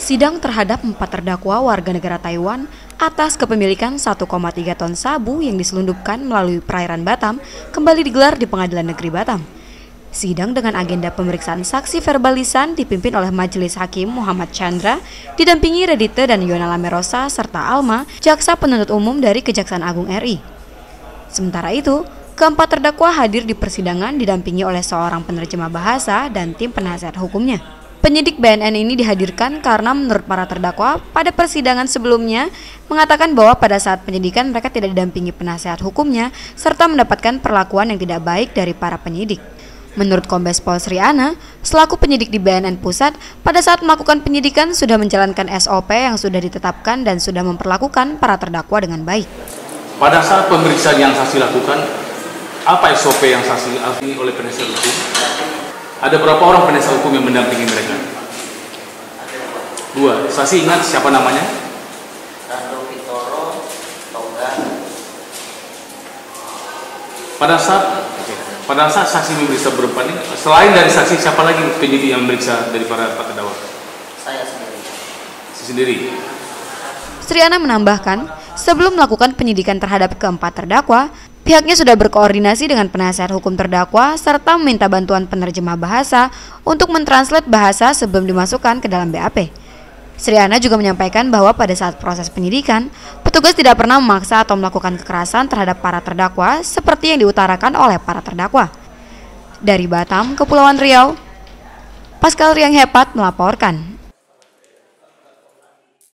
Sidang terhadap empat terdakwa warga negara Taiwan atas kepemilikan 1,3 ton sabu yang diselundupkan melalui perairan Batam kembali digelar di Pengadilan Negeri Batam. Sidang dengan agenda pemeriksaan saksi verbalisan dipimpin oleh Majelis Hakim Muhammad Chandra, didampingi Redite dan Yona Lamerosa serta Alma, jaksa penuntut umum dari Kejaksaan Agung RI. Sementara itu, keempat terdakwa hadir di persidangan didampingi oleh seorang penerjemah bahasa dan tim penasihat hukumnya. Penyidik BNN ini dihadirkan karena menurut para terdakwa pada persidangan sebelumnya mengatakan bahwa pada saat penyidikan mereka tidak didampingi penasehat hukumnya serta mendapatkan perlakuan yang tidak baik dari para penyidik. Menurut Kombes Pol Sri Ana, selaku penyidik di BNN Pusat, pada saat melakukan penyidikan sudah menjalankan SOP yang sudah ditetapkan dan sudah memperlakukan para terdakwa dengan baik. Pada saat pemeriksaan yang saksi lakukan, apa SOP yang saksi alami oleh penasihat hukum? Ada berapa orang penasihat hukum yang mendampingi mereka? Dua. Saksi ingat siapa namanya? Rando Pitoro, Toga, Pada saat pada saat saksi memeriksa berempat ini, selain dari saksi siapa lagi penyidik yang memeriksa dari para terdakwa? saya sendiri. Saksi sendiri. Sriana menambahkan, sebelum melakukan penyidikan terhadap keempat terdakwa, pihaknya sudah berkoordinasi dengan penasihat hukum terdakwa serta meminta bantuan penerjemah bahasa untuk mentranslate bahasa sebelum dimasukkan ke dalam BAP. Sriana juga menyampaikan bahwa pada saat proses penyidikan, petugas tidak pernah memaksa atau melakukan kekerasan terhadap para terdakwa seperti yang diutarakan oleh para terdakwa. Dari Batam, Kepulauan Riau, Pascal Riang Hepat melaporkan.